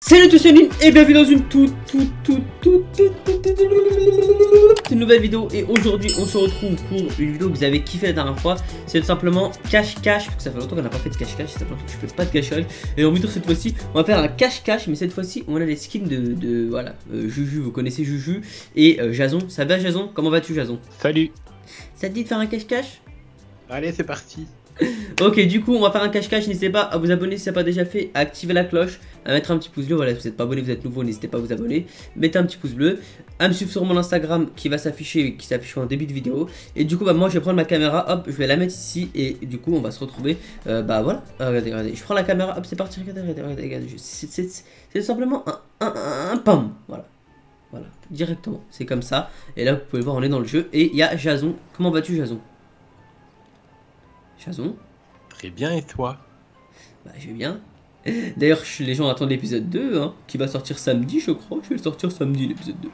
Salut tous, c'est et bienvenue dans une toute, toute, toute, toute, toute, toute, toute, toute nouvelle vidéo. Et aujourd'hui, on se retrouve pour une vidéo que vous avez kiffé la dernière fois. C'est tout simplement cache-cache, parce que ça fait longtemps qu'on n'a pas fait de cache-cache. Ça fait longtemps que je fais pas de cache-cache. Et on va dire cette fois-ci, on va faire un cache-cache, mais cette fois-ci, on a les skins de, de voilà, euh, Juju. Vous connaissez Juju et euh, Jason. Ça va, Jason? Comment vas-tu, Jason? Salut Ça te dit de faire un cache-cache? Allez, c'est parti Ok, du coup, on va faire un cache-cache. N'hésitez pas à vous abonner si ce n'est pas déjà fait, à activer la cloche, à mettre un petit pouce bleu. Voilà, si vous n'êtes pas abonné, vous êtes nouveau, n'hésitez pas à vous abonner. Mettez un petit pouce bleu, à me suivre sur mon Instagram qui va s'afficher, qui s'affiche en début de vidéo. Et du coup, bah, moi, je vais prendre ma caméra, hop, je vais la mettre ici. Et du coup, on va se retrouver. Euh, bah voilà, Ah, regardez, regardez. Je prends la caméra, hop, c'est parti. Regardez, regardez, regardez. c'est simplement un, un, un, un pam. Voilà. Voilà, directement. C'est comme ça. Et là, vous pouvez voir, on est dans le jeu. Et il y a Jason. Comment vas-tu, Jason? Jason Très bien, et toi? Bah, je vais bien. D'ailleurs, les gens attendent l'épisode 2, hein, qui va sortir samedi, je crois. Je vais le sortir samedi, l'épisode 2.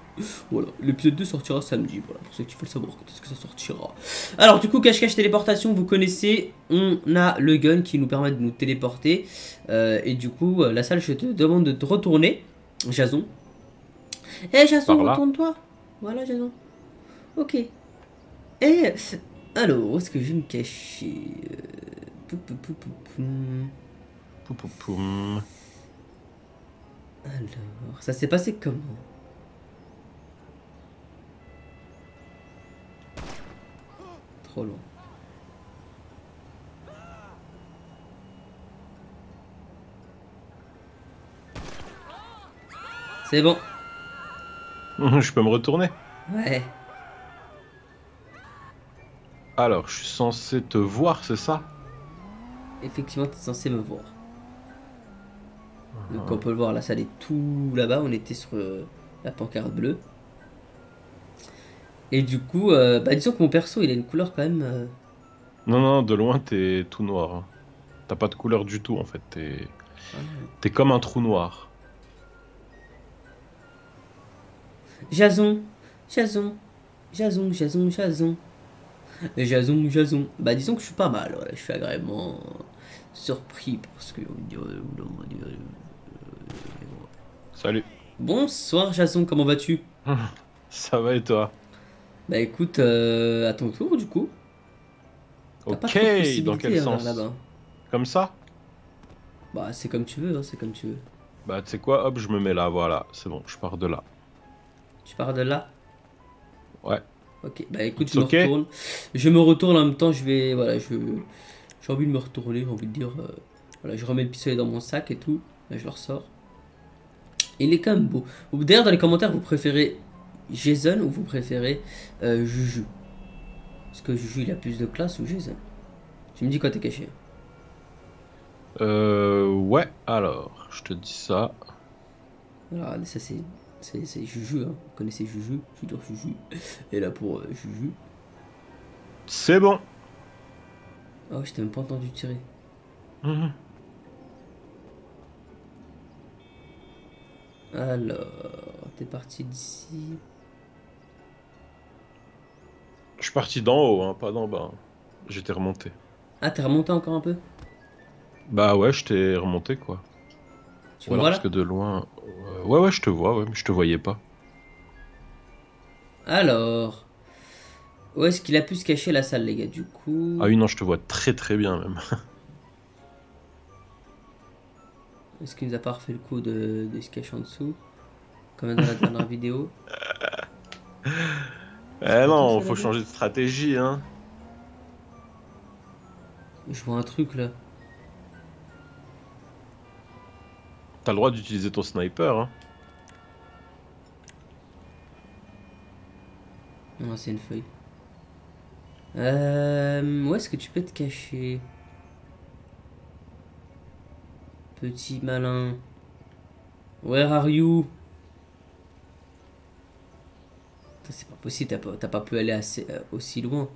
Voilà, l'épisode 2 sortira samedi. Voilà, pour ceux qui veulent savoir quand est-ce que ça sortira. Alors, du coup, cache-cache téléportation, vous connaissez. On a le gun qui nous permet de nous téléporter. Euh, et du coup, euh, la salle, je te demande de te retourner, Jason. Eh, Jason, retourne-toi. Voilà, Jason. Ok. Eh, alors, où est-ce que je vais me cacher pou, pou, pou. Alors, ça s'est passé comment? Trop loin. C'est bon. Je peux me retourner? Ouais. Alors, je suis censé te voir, c'est ça? Effectivement, tu es censé me voir. Donc on peut le voir, la salle est tout là-bas, on était sur euh, la pancarte bleue. Et du coup, euh, bah disons que mon perso, il a une couleur quand même... euh, Non, non, de loin, t'es tout noir. hein. T'as pas de couleur du tout, en fait. T'es t'es comme un trou noir. Jason, Jason, Jason, Jason, Jason. Jason, Jason. Bah disons que je suis pas mal, je suis agréablement surpris parce que... Salut. Bonsoir Jason, comment vas-tu? Ça va et toi? Bah écoute, euh, à ton tour du coup. Ok, dans quel hein, sens? là-bas. Comme ça? Bah c'est comme tu veux, hein, c'est comme tu veux. Bah, tu sais quoi? Hop, je me mets là, voilà. C'est bon, je pars de là. Tu pars de là? Ouais. Ok, bah écoute, je me retourne. Je me retourne en même temps, je vais. Voilà, je. J'ai envie de me retourner, j'ai envie de dire. euh, voilà, je remets le pistolet dans mon sac et tout. Là, je le ressors. Il est quand même beau. D'ailleurs, dans les commentaires, vous préférez Jason ou vous préférez euh, Juju? Est-ce que Juju il a plus de classe ou Jason? Tu me dis quoi t'es caché? Euh, ouais, alors, je te dis ça. Regardez, ça c'est. C'est Juju, hein. Vous connaissez Juju? Je suis dire Juju. Et là pour euh, Juju. C'est bon. Oh, je t'ai même pas entendu tirer. Mhm. Alors, t'es parti d'ici. Je suis parti d'en haut, hein, pas d'en bas. J'étais remonté. Ah, t'es remonté encore un peu? Bah ouais, je t'ai remonté quoi. Tu Ou me alors vois là? parce que de loin. Ouais, ouais, je te vois, ouais, mais je te voyais pas. Alors. Où est-ce qu'il a pu se cacher la salle, les gars Du coup? Ah oui, non, je te vois très très bien même. Est-ce qu'il nous a pas refait le coup de, de se cacher en dessous Comme dans la dernière vidéo? Eh non, faut changer de stratégie, hein. Je vois un truc là. T'as le droit d'utiliser ton sniper, hein. Non, c'est une feuille. Euh, où est-ce que tu peux te cacher? Petit malin. Where are you? C'est pas possible, t'as pas, pas pu aller assez, euh, aussi loin.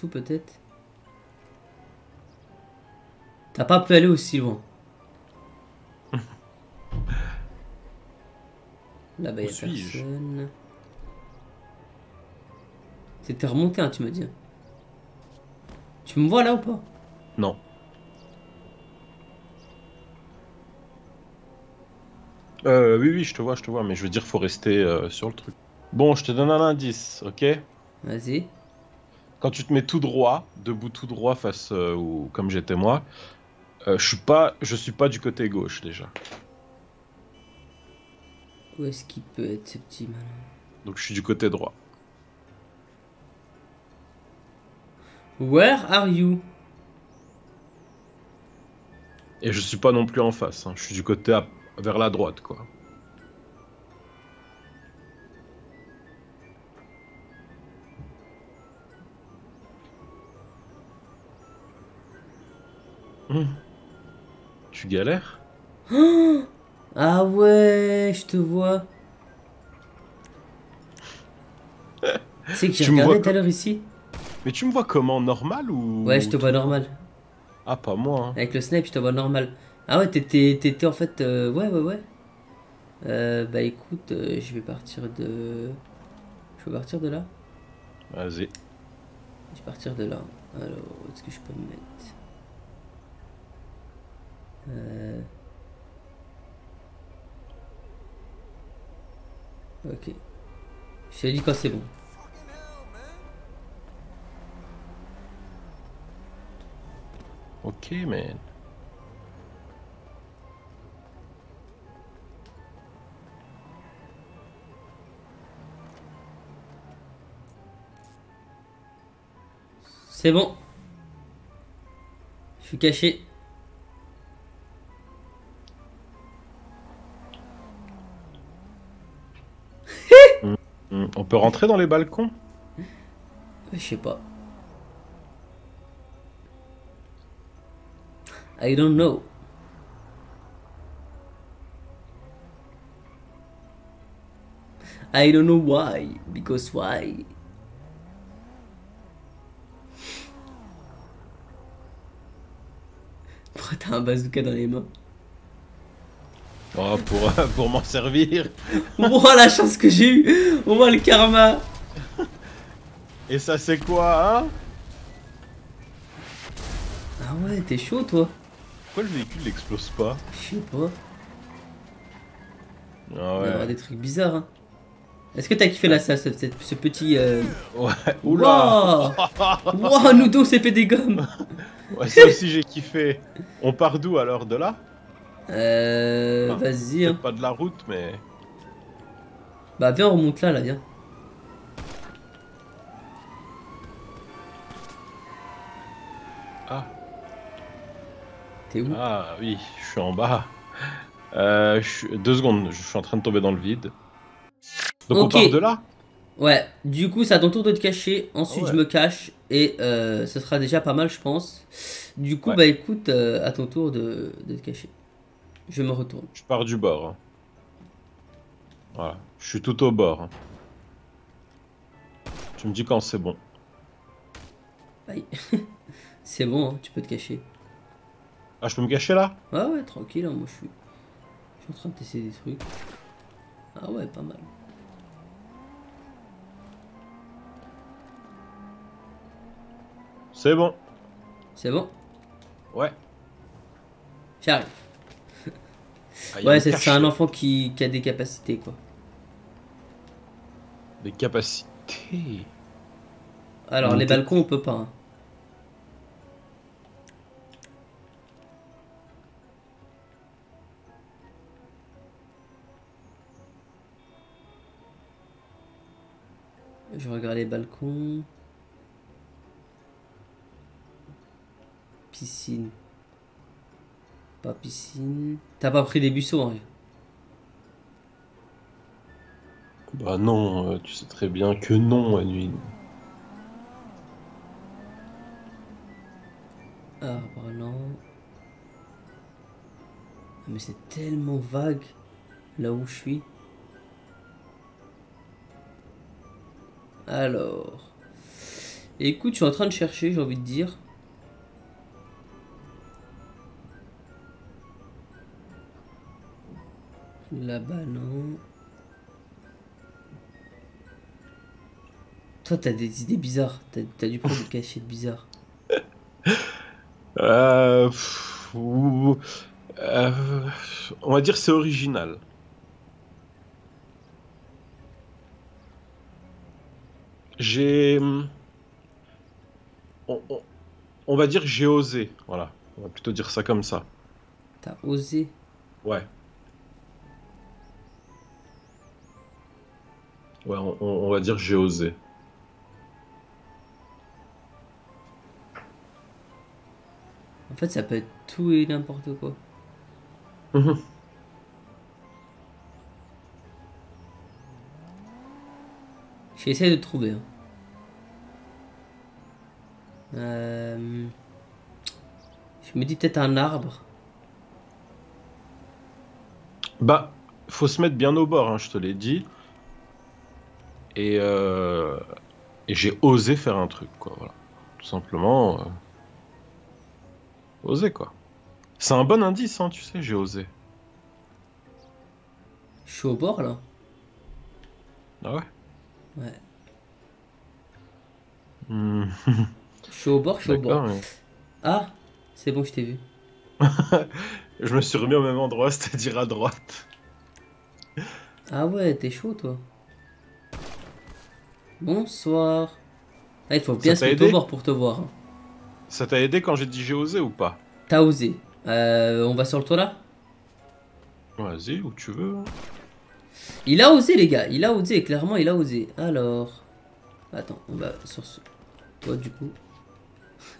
Dessous peut-être T'as pas pu aller aussi loin. Là-bas, Où il a suis-je? personne. C'était remonté, hein, tu m'as dit. Tu me vois là ou pas? Non. Euh, oui, oui, je te vois, je te vois, mais je veux dire, faut rester euh, sur le truc. Bon, je te donne un indice, ok? Vas-y. Quand tu te mets tout droit, debout tout droit face euh, ou comme j'étais moi, euh, je suis pas, je suis pas du côté gauche déjà. Où est-ce qu'il peut être ce petit malin? Donc je suis du côté droit. Where are you? Et je suis pas non plus en face. hein. Je suis du côté à- vers la droite, quoi. Hum. Tu galères? Ah ouais, je te vois. C'est que j'ai regardé tout à l'heure ici. Mais tu me vois comment? Normal ou Ouais, je te vois normal. Ah, pas moi. hein. Avec le snipe, je te vois normal. Ah ouais, t'étais t'étais en fait... euh, ouais, ouais, ouais. Euh, bah écoute, euh, je vais partir de... Je vais partir de là Vas-y. Je vais partir de là. Alors, où est-ce que je peux me mettre? Euh... Ok. Je t'ai dit quand c'est bon. Ok, man. C'est bon. Je suis caché. On peut rentrer dans les balcons Je sais pas. I don't know. I don't know why. Because why? Pourquoi t'as un bazooka dans les mains? Oh, pour, pour m'en servir. Oh la chance que j'ai eu On voit le karma Et ça, c'est quoi, hein? Ah ouais, t'es chaud toi Pourquoi le véhicule n'explose pas? Je sais pas. Ah Il va y ouais. des trucs bizarres. Hein. Est-ce que t'as kiffé ce, ce- ce petit. Euh... Ouais. Oula Wow Wow, Nudo s'est fait des gommes Ouais, ça aussi, j'ai kiffé. On part d'où alors? De là? Euh. Ah, Vas-y. Hein. Pas de la route, mais. Bah, viens, on remonte là, là, viens. Ah, T'es où? Ah oui, je suis en bas. Euh, je Deux secondes, je suis en train de tomber dans le vide. Donc on part de là? Ouais, du coup, c'est à ton tour de te cacher. Ensuite, Ah ouais. je me cache. Et euh, ce sera déjà pas mal, je pense. Du coup, Ouais. bah écoute, euh, à ton tour de, de te cacher. Je me retourne. Je pars du bord. hein. Voilà, je suis tout au bord. hein. Tu me dis quand c'est bon. Aïe. c'est bon, hein, tu peux te cacher. Ah, je peux me cacher là? Ouais, ouais, tranquille, hein, moi je suis. Je suis en train de tester des trucs. Ah ouais, pas mal. C'est bon. C'est bon? Ouais. J'arrive. Ah, Ouais, c'est un enfant qui, qui a des capacités, quoi. Des capacités. Alors, les balcons, on peut pas. hein. Je regarde les balcons. Piscine. Pas piscine. T'as pas pris des buissons, hein Bah non, euh, tu sais très bien que non, Anouine. Ah, parlant. Ah, Mais c'est tellement vague là où je suis. Alors. Écoute, je suis en train de chercher, j'ai envie de dire. Là-bas, non. Toi, t'as des idées bizarres. T'as as dû prendre des cachettes bizarres. Euh, pff, ou- euh, on va dire c'est original. J'ai. On, on- on va dire que j'ai osé. Voilà. On va plutôt dire ça comme ça. T'as osé? Ouais. Ouais, on, va dire j'ai osé. En fait, ça peut être tout et n'importe quoi. Mhm. J'essaie de trouver. hein. Euh, Je me dis peut-être un arbre. Bah, faut se mettre bien au bord, hein, je te l'ai dit. Et, euh, et j'ai osé faire un truc, quoi. Voilà. Tout simplement. euh, Osé, quoi. C'est un bon indice, hein, tu sais, j'ai osé. Je suis au bord là. Ah ouais? Ouais. Hmm, Je suis au bord, je suis au bord. Ah, c'est bon, je t'ai vu. Je me suis remis au même endroit, c'est-à-dire à droite. Ah ouais, t'es chaud toi. Bonsoir. Ah, il faut bien se mettre au bord pour te voir. hein. Ça t'a aidé quand j'ai dit j'ai osé ou pas? T'as osé. Euh, on va sur le toit là? Vas-y, où tu veux. hein. Il a osé les gars, il a osé, clairement il a osé. Alors... Attends, on va sur ce... Toi du coup.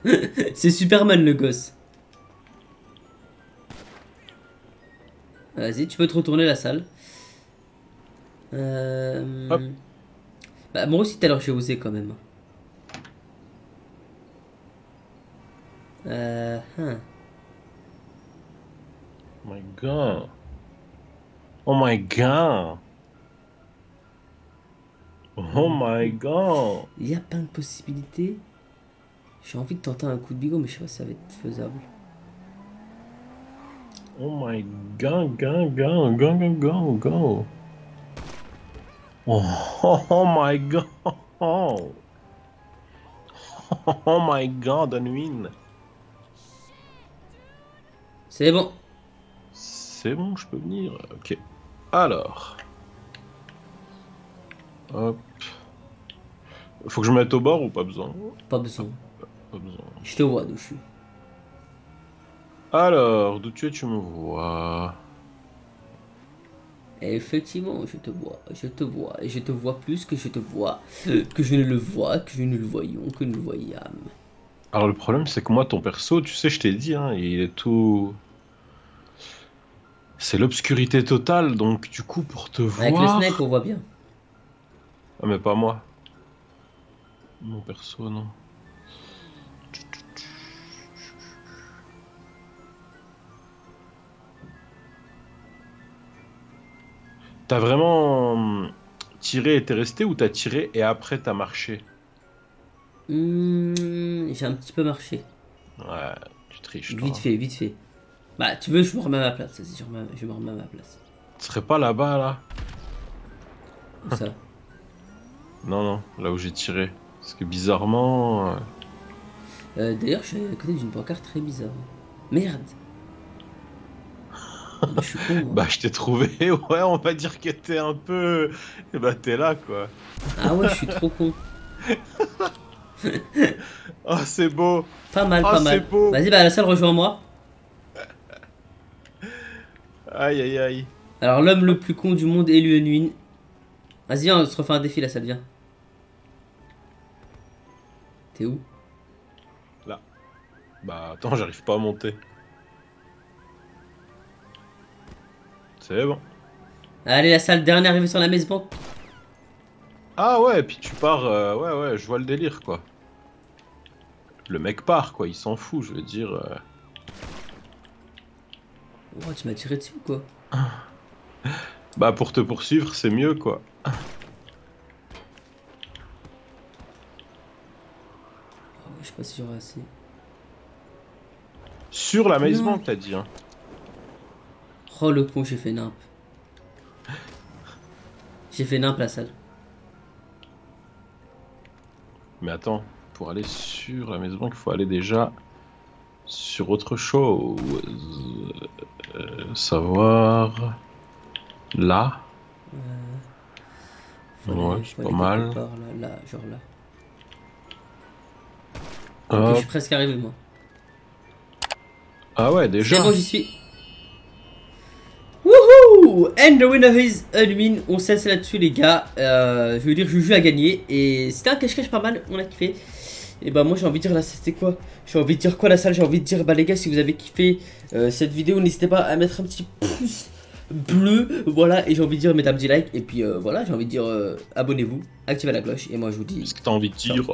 c'est Superman le gosse. Vas-y, tu peux te retourner la salle. Euh... Hop. Bah, moi aussi tout à l'heure j'ai osé quand même. Euh... hein. Oh my god. Oh my god. Oh my god. Il y a plein de possibilités. J'ai envie de tenter un coup de bigot, mais je sais pas si ça va être faisable. Oh my god, god, god, god, god, god, god. Oh, oh, my god. Oh. Oh my god, Unwin. C'est bon. C'est bon, je peux venir. Ok. Alors. Hop. Faut que je me mette au bord ou pas besoin? Pas besoin. Pas besoin. Je te vois d'où je suis. Alors, d'où tu es, tu me vois. Et effectivement, je te vois, je te vois, et je te vois plus que je te vois, que je ne le vois, que je ne le voyons, que nous le voyâmes. Alors, le problème, c'est que moi, ton perso, tu sais, je t'ai dit, hein, il est tout. C'est l'obscurité totale, donc du coup, pour te voir. Avec le snake, on voit bien. Ah, mais pas moi. Mon perso, non. T'as vraiment hum, tiré et t'es resté ou t'as tiré et après t'as marché? Hmm, J'ai un petit peu marché. Ouais, tu triches. toi. Vite fait, vite fait. Bah, tu veux, je me remets à ma place. Vas-y, je, remets- je me remets à ma place. Tu serais pas là-bas, là? Ça? Non, non, là où j'ai tiré. Parce que bizarrement. euh, Euh, D'ailleurs, je suis à côté d'une pancarte très bizarre. Merde. Bah, je hein. Bah, je t'ai trouvé, ouais, on va dire que t'es un peu. Et bah, t'es là, quoi. Ah ouais, je suis trop con. Oh, c'est beau Pas mal, Ah, pas mal. Vas-y, bah, la salle, rejoins-moi. Aïe, aïe, aïe. Alors, l'homme le plus con du monde, élu Unwin. Vas-y, viens, on se refait un défi, là, ça devient. T'es où? Bah, attends, j'arrive pas à monter. C'est bon. Allez, la salle, dernière arrivée sur la maison. Ah ouais, et puis tu pars, euh, ouais, ouais, je vois le délire, quoi. Le mec part, quoi, il s'en fout, je veux dire. euh. Oh, tu m'as tiré dessus ou quoi? Bah, pour te poursuivre, c'est mieux, quoi. Oh, Je sais pas si j'aurai assez. Sur la maison, t'as dit, hein. Oh, le con, j'ai fait nimp. J'ai fait nimp la salle. Mais attends, pour aller sur la maison, il faut aller déjà sur autre chose. Euh, savoir. Là. Aller- Ouais, c'est pas mal. part, là, là, genre là. Ok, Hop. je suis presque arrivé moi. Ah ouais, C'est déjà. bon, j'y suis. And the winner is Admin. On cesse là-dessus, les gars. Euh, je veux dire, Juju a gagné. Et c'était un cache-cache pas mal. On a kiffé. Et bah, moi, j'ai envie de dire là, c'était quoi? J'ai envie de dire quoi la salle? J'ai envie de dire, bah, les gars, si vous avez kiffé euh, cette vidéo, n'hésitez pas à mettre un petit pouce bleu. Voilà. Et j'ai envie de dire, mettez un petit like. Et puis euh, voilà, j'ai envie de dire, abonnez-vous, activez la cloche. Et moi, je vous dis. Qu'est-ce que t'as envie de dire